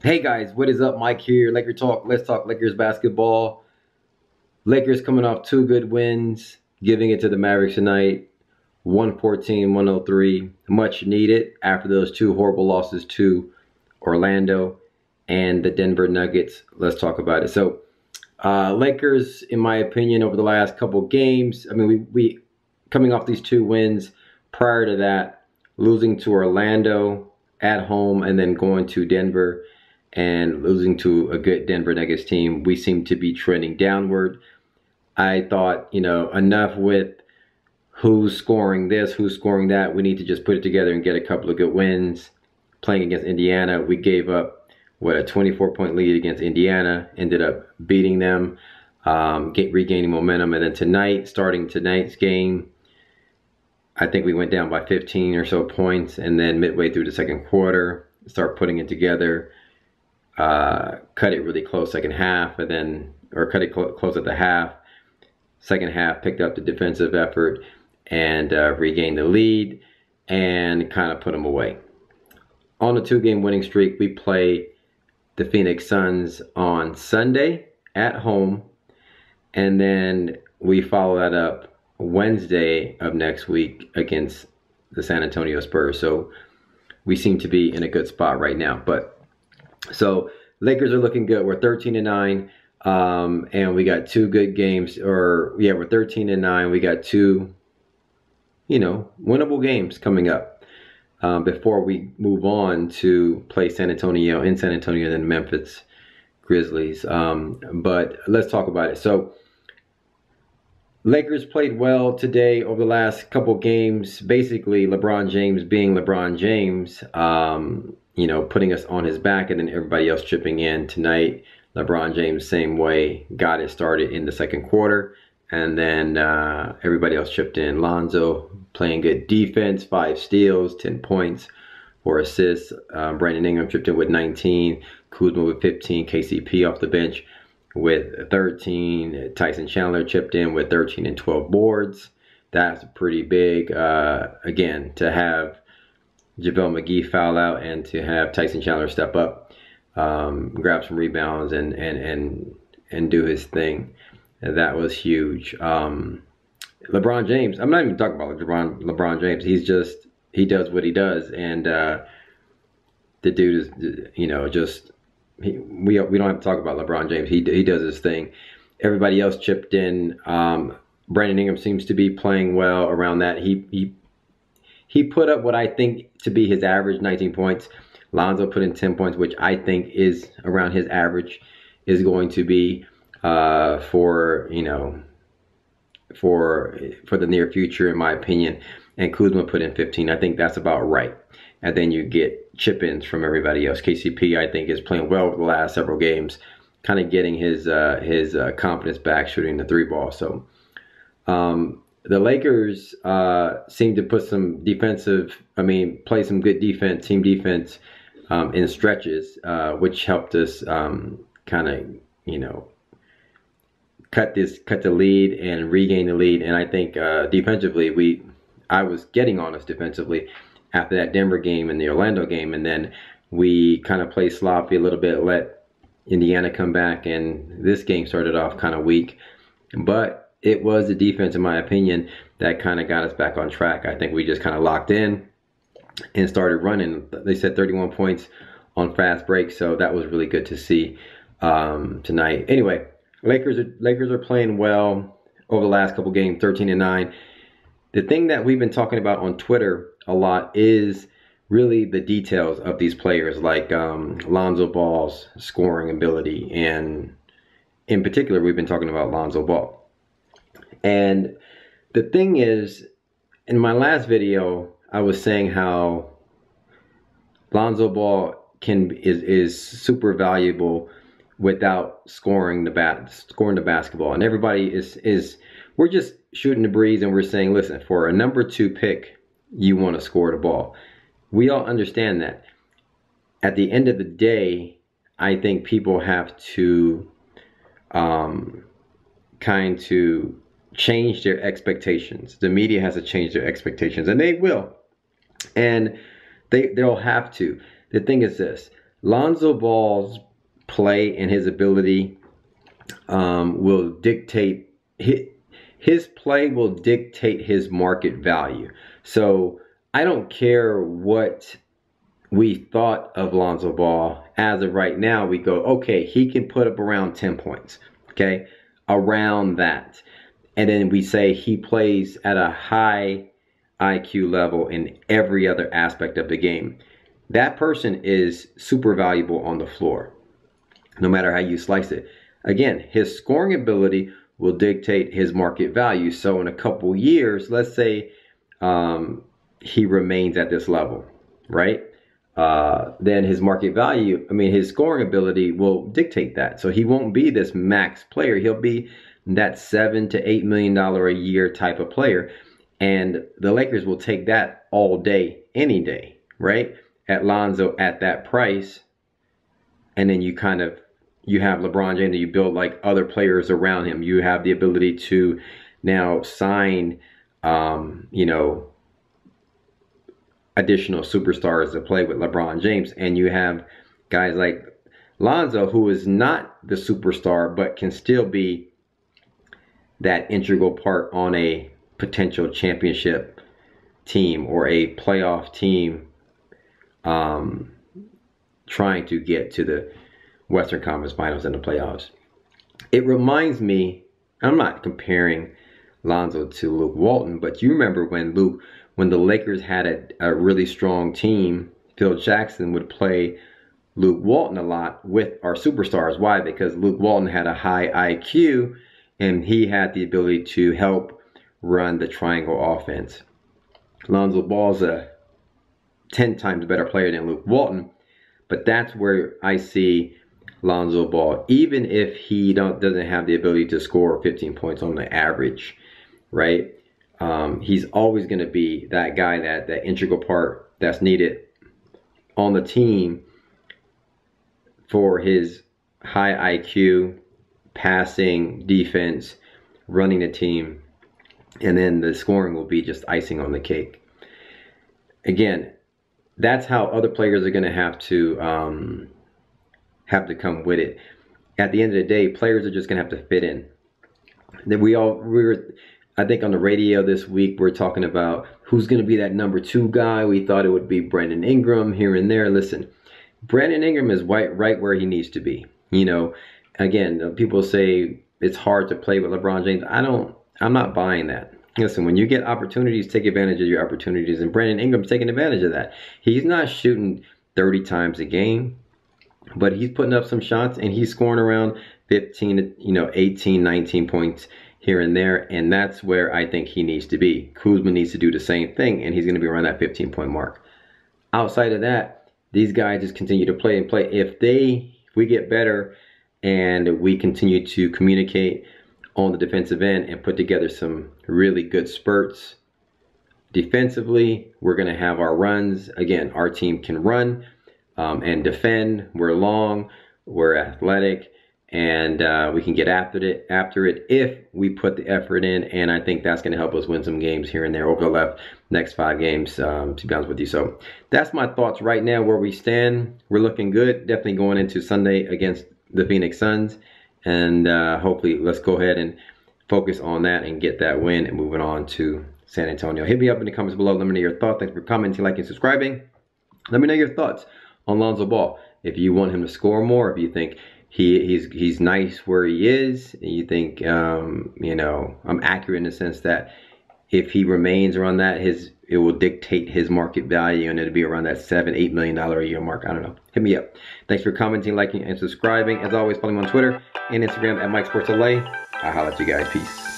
Hey guys, what is up? Mike here, Laker Talk. Let's talk Lakers basketball. Lakers coming off two good wins, giving it to the Mavericks tonight. 114, 103. Much needed after those two horrible losses to Orlando and the Denver Nuggets. Let's talk about it. So, uh, Lakers, in my opinion, over the last couple games, I mean, we, we coming off these two wins. Prior to that, losing to Orlando at home and then going to Denver and losing to a good Denver Nuggets team, we seem to be trending downward. I thought, you know, enough with who's scoring this, who's scoring that. We need to just put it together and get a couple of good wins. Playing against Indiana, we gave up, what, a 24 point lead against Indiana, ended up beating them, um, get, regaining momentum. And then tonight, starting tonight's game, I think we went down by 15 or so points. And then midway through the second quarter, start putting it together uh, cut it really close second half, and then or cut it cl close at the half. Second half, picked up the defensive effort and uh, regained the lead, and kind of put them away. On the two-game winning streak, we play the Phoenix Suns on Sunday at home, and then we follow that up Wednesday of next week against the San Antonio Spurs. So we seem to be in a good spot right now, but so Lakers are looking good. We're 13 and 9. Um, and we got two good games, or yeah, we're 13 and 9. We got two, you know, winnable games coming up um, before we move on to play San Antonio in San Antonio and then Memphis Grizzlies. Um, but let's talk about it. So, Lakers played well today over the last couple games. Basically, LeBron James being LeBron James. Um, you know, putting us on his back and then everybody else chipping in tonight. LeBron James, same way, got it started in the second quarter. And then uh, everybody else chipped in. Lonzo playing good defense, five steals, 10 points, four assists. Um, Brandon Ingram chipped in with 19. Kuzma with 15. KCP off the bench with 13. Tyson Chandler chipped in with 13 and 12 boards. That's pretty big. Uh, again, to have JaVale McGee foul out and to have Tyson Chandler step up, um, grab some rebounds and and and and do his thing. And that was huge. Um, LeBron James. I'm not even talking about LeBron. LeBron James. He's just he does what he does, and uh, the dude is you know just he, we we don't have to talk about LeBron James. He he does his thing. Everybody else chipped in. Um, Brandon Ingram seems to be playing well around that. He he he put up what I think to be his average, 19 points. Lonzo put in 10 points, which I think is around his average, is going to be uh, for you know for for the near future, in my opinion. And Kuzma put in 15. I think that's about right. And then you get chip ins from everybody else. KCP, I think, is playing well over the last several games, kind of getting his uh, his uh, confidence back shooting the three ball. So um, the Lakers uh, seem to put some defensive, I mean, play some good defense, team defense um, in stretches, uh, which helped us um, kind of, you know, cut this, cut the lead and regain the lead. And I think uh, defensively, we, I was getting on us defensively after that Denver game and the Orlando game, and then we kind of played sloppy a little bit, let Indiana come back, and this game started off kind of weak, but it was the defense, in my opinion, that kind of got us back on track. I think we just kind of locked in and started running. They said 31 points on fast break, so that was really good to see um, tonight. Anyway, Lakers are, Lakers are playing well over the last couple games, 13 and 9. The thing that we've been talking about on Twitter a lot is really the details of these players, like um, Lonzo Ball's scoring ability, and in particular, we've been talking about Lonzo Ball. And the thing is, in my last video, I was saying how Lonzo Ball can is is super valuable without scoring the bat scoring the basketball. And everybody is is we're just shooting the breeze and we're saying, listen, for a number two pick, you want to score the ball. We all understand that. At the end of the day, I think people have to um, kind to change their expectations. The media has to change their expectations, and they will. And they they'll have to. The thing is this: Lonzo Ball's play and his ability um, will dictate his, his play will dictate his market value. So I don't care what we thought of Lonzo Ball as of right now. We go, okay, he can put up around 10 points. Okay, around that. And then we say he plays at a high IQ level in every other aspect of the game. That person is super valuable on the floor, no matter how you slice it. Again, his scoring ability will dictate his market value. So in a couple years, let's say um, he remains at this level, right? Uh, then his market value, I mean, his scoring ability will dictate that. So he won't be this max player. He'll be that seven to eight million dollar a year type of player. And the Lakers will take that all day, any day, right? At Lonzo at that price. And then you kind of you have LeBron James and you build like other players around him. You have the ability to now sign um, you know, additional superstars to play with LeBron James. And you have guys like Lonzo, who is not the superstar, but can still be that integral part on a potential championship team or a playoff team um, trying to get to the Western Conference Finals and the playoffs. It reminds me, I'm not comparing Lonzo to Luke Walton, but you remember when Luke when the Lakers had a, a really strong team, Phil Jackson would play Luke Walton a lot with our superstars. Why? Because Luke Walton had a high IQ and he had the ability to help run the triangle offense. Lonzo Ball's a 10 times better player than Luke Walton, but that's where I see Lonzo Ball, even if he don't doesn't have the ability to score 15 points on the average, right? um, he's always going to be that guy that that integral part that's needed on the team for his high IQ, passing, defense, running the team, and then the scoring will be just icing on the cake. Again, that's how other players are going to have to um, have to come with it. At the end of the day, players are just going to have to fit in. That we all we were I think on the radio this week we're talking about who's going to be that number two guy. We thought it would be Brandon Ingram here and there. Listen, Brandon Ingram is right, right where he needs to be. You know, again, people say it's hard to play with LeBron James. I don't, I'm not buying that. Listen, when you get opportunities, take advantage of your opportunities. And Brandon Ingram's taking advantage of that. He's not shooting 30 times a game, but he's putting up some shots and he's scoring around 15, you know, 18, 19 points here and there, and that's where I think he needs to be. Kuzma needs to do the same thing, and he's going to be around that 15 point mark. Outside of that, these guys just continue to play and play. If they, if we get better and we continue to communicate on the defensive end and put together some really good spurts defensively, we're going to have our runs. Again, our team can run um, and defend. We're long, we're athletic and uh, we can get after it after it if we put the effort in and I think that's going to help us win some games here and there over the left next five games um, to be honest with you so that's my thoughts right now where we stand we're looking good definitely going into Sunday against the Phoenix Suns and uh, hopefully let's go ahead and focus on that and get that win and moving on to San Antonio. Hit me up in the comments below. Let me know your thoughts. Thanks for commenting liking subscribing. Let me know your thoughts on Lonzo Ball. If you want him to score more if you think he he's he's nice where he is. And you think um, you know I'm accurate in the sense that if he remains around that, his it will dictate his market value, and it'll be around that seven eight million dollar a year mark. I don't know. Hit me up. Thanks for commenting, liking, and subscribing. As always, follow me on Twitter and Instagram at Mike Sports LA. I'll holla at you guys. Peace.